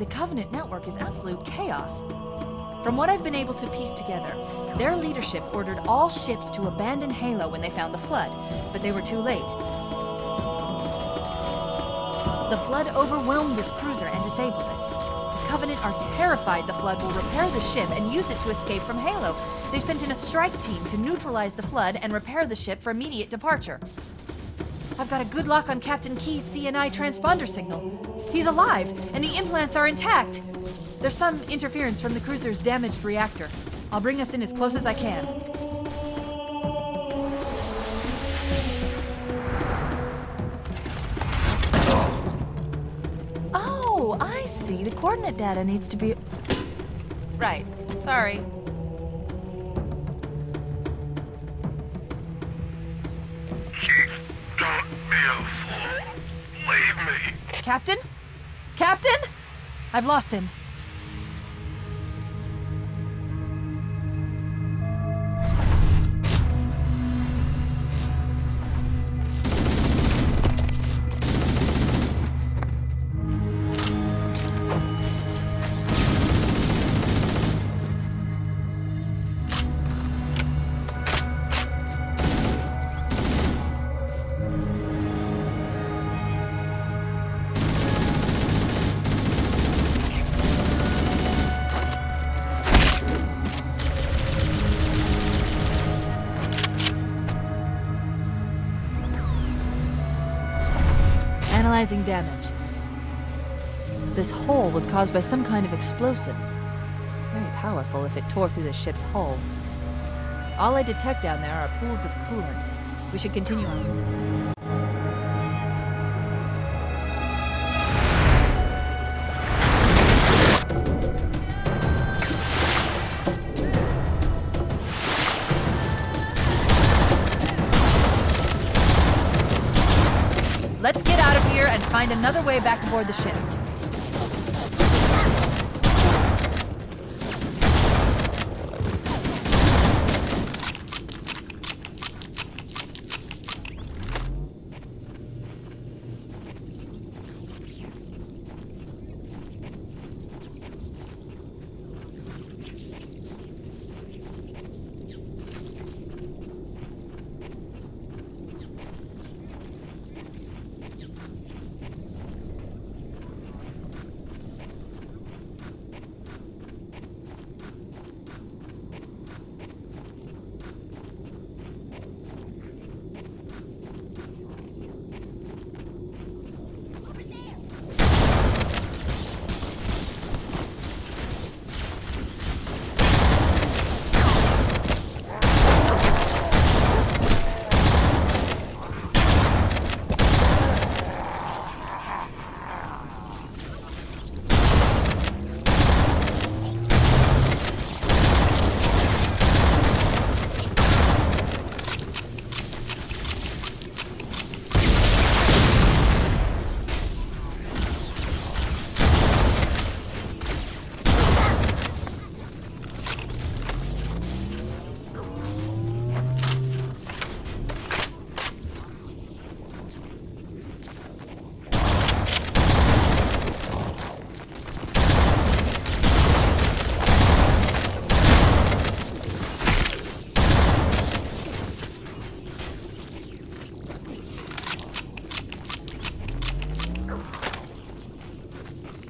the Covenant network is absolute chaos. From what I've been able to piece together, their leadership ordered all ships to abandon Halo when they found the Flood, but they were too late. The Flood overwhelmed this cruiser and disabled it. The Covenant are terrified the Flood will repair the ship and use it to escape from Halo. They've sent in a strike team to neutralize the Flood and repair the ship for immediate departure. I've got a good lock on Captain Keyes' CNI transponder signal. He's alive, and the implants are intact. There's some interference from the cruiser's damaged reactor. I'll bring us in as close as I can. Oh, I see. The coordinate data needs to be... Right. Sorry. Captain? Captain? I've lost him. Analyzing damage. This hole was caused by some kind of explosive. Very powerful if it tore through the ship's hull. All I detect down there are pools of coolant. We should continue on. Another way back aboard the ship.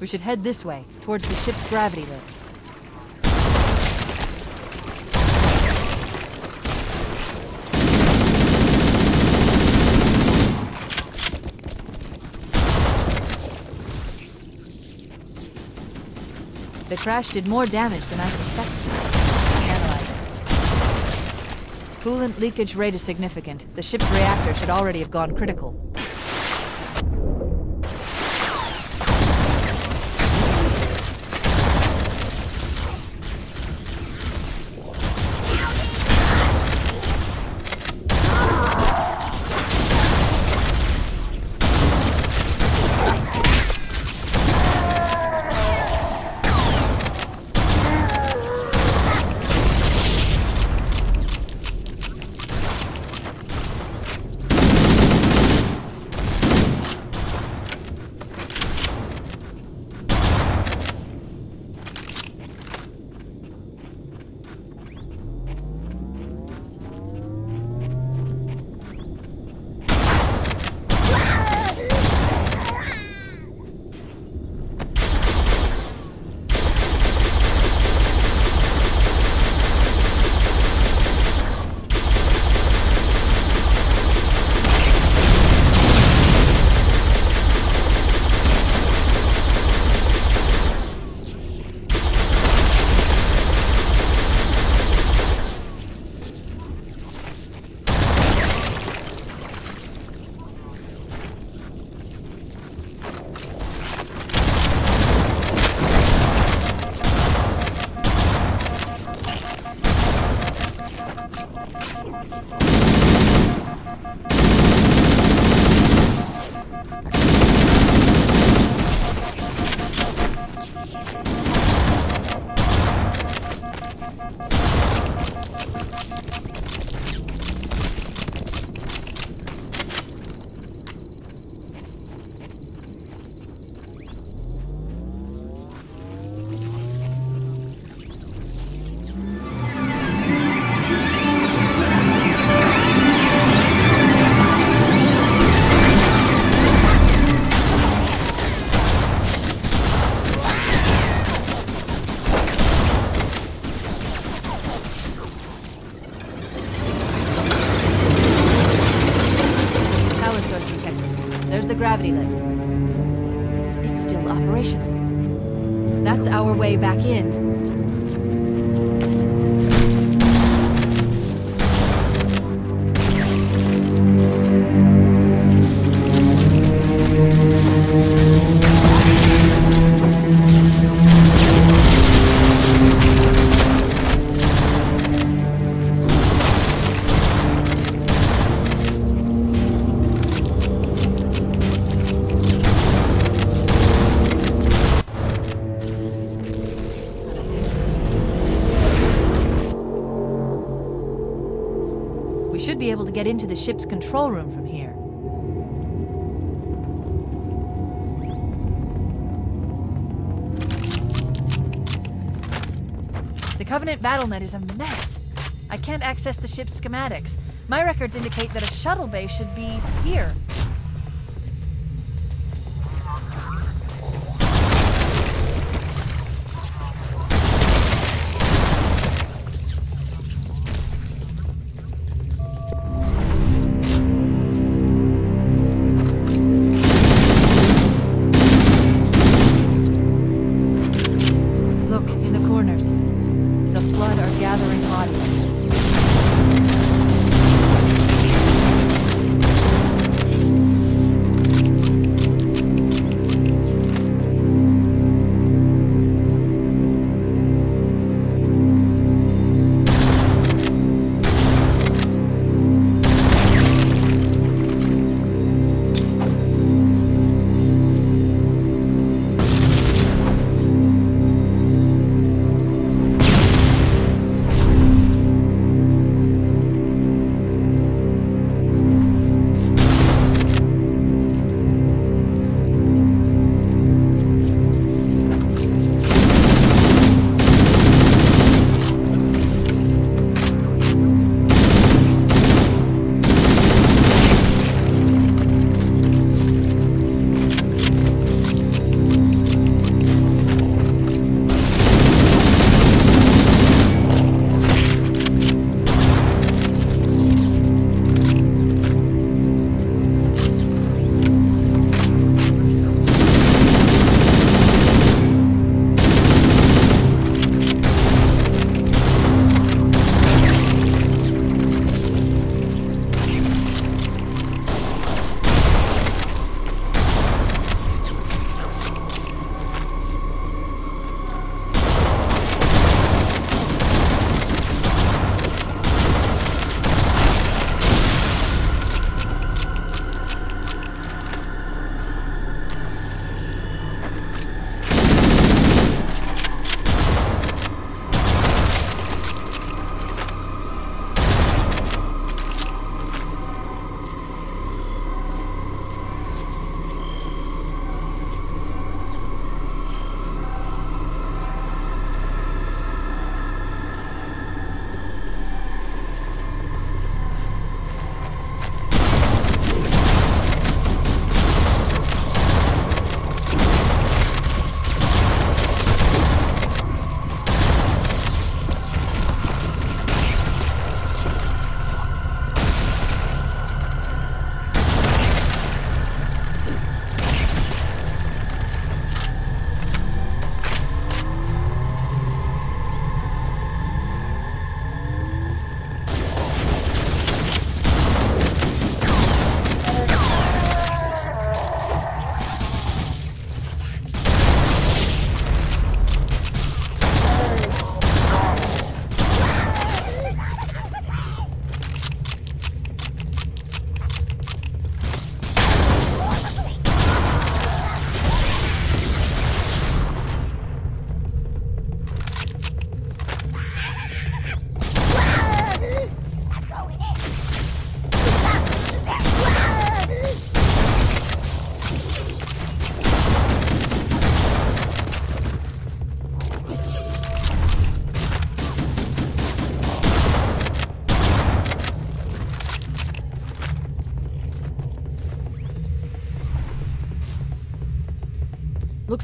We should head this way, towards the ship's gravity lift. The crash did more damage than I suspected. Analyzing. Coolant leakage rate is significant. The ship's reactor should already have gone critical. Ship's control room from here. The Covenant BattleNet is a mess. I can't access the ship's schematics. My records indicate that a shuttle bay should be here.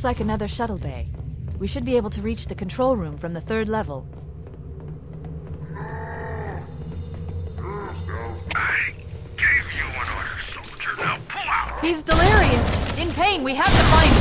Like another shuttle bay. We should be able to reach the control room from the third level. I gave you an order, soldier. Now pull out. He's delirious! In pain, we have to find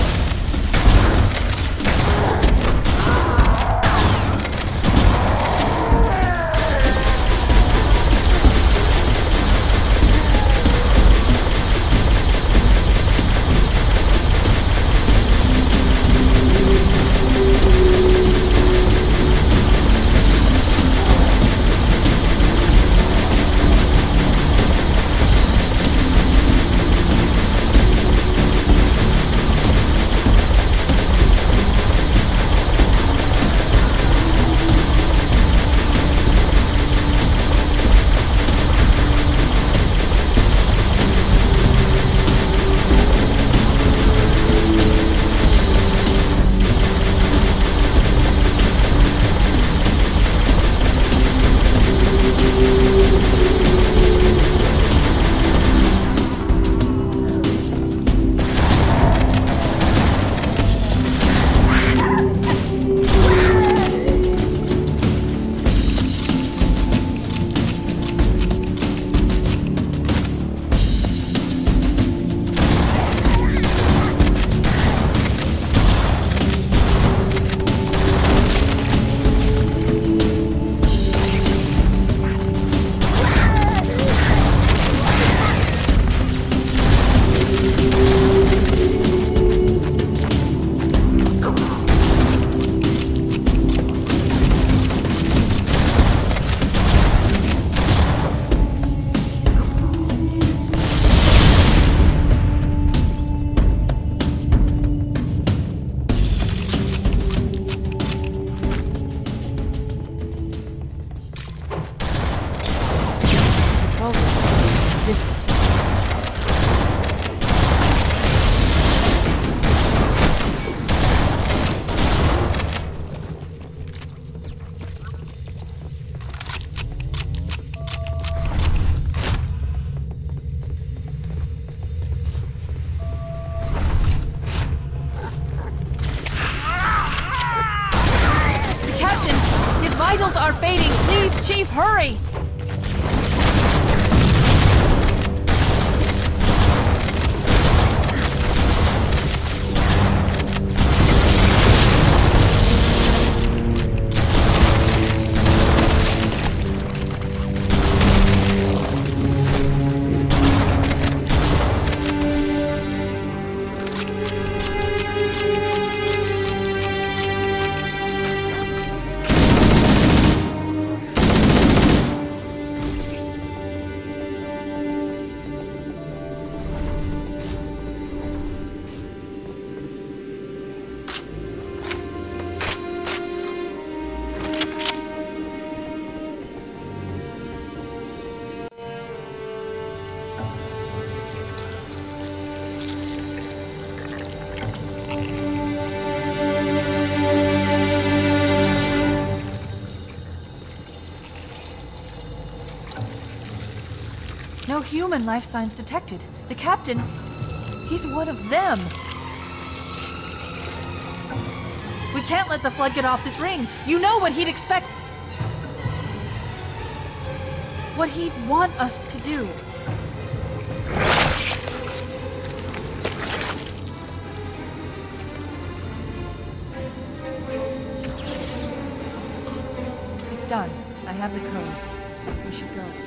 hurry! Human life signs detected. The captain, he's one of them. We can't let the flood get off this ring. You know what he'd expect. What he'd want us to do. It's done. I have the code. We should go.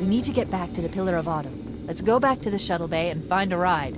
We need to get back to the Pillar of Autumn. Let's go back to the shuttle bay and find a ride.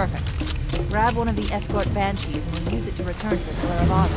Perfect. Grab one of the escort banshees and we'll use it to return to the Claravaga.